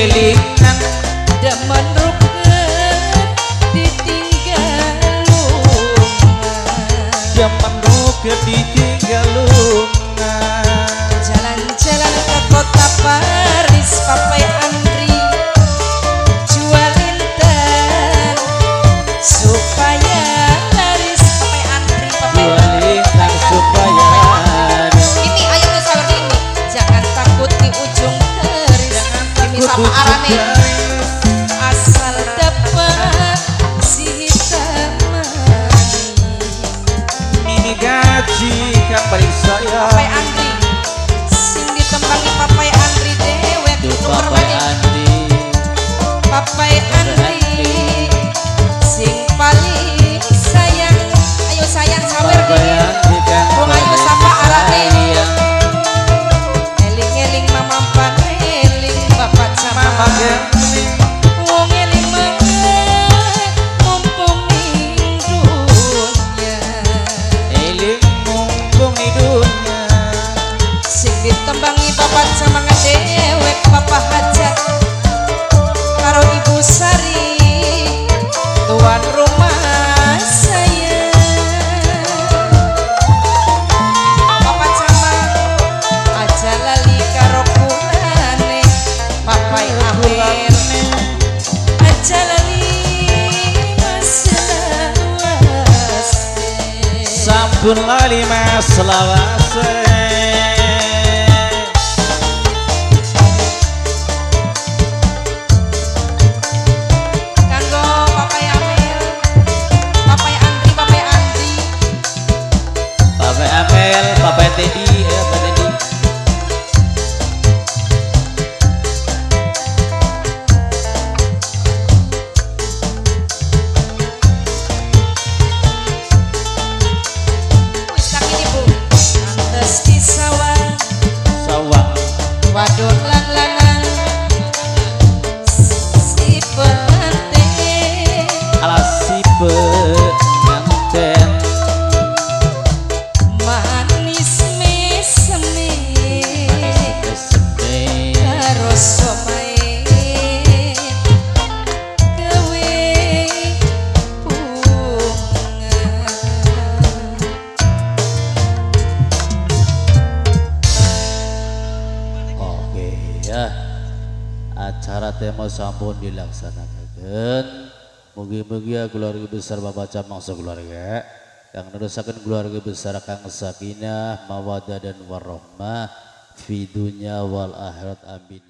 ele. Ditembangi bapak sama ngedewek papa hajat karo ibu sari tuan rumah saya. Bapak sama aja lali karo kulane. Papai amir aja lali masalah sampun lali mas selawase wadon lan acara tema sampun dilaksanakan. Mugi-mugi ya keluarga besar Bapak Camang keluarga yang nerusakan keluarga besar Kang Sakinah, Mawadah dan Warahmah fi dunya wal akhirat amin.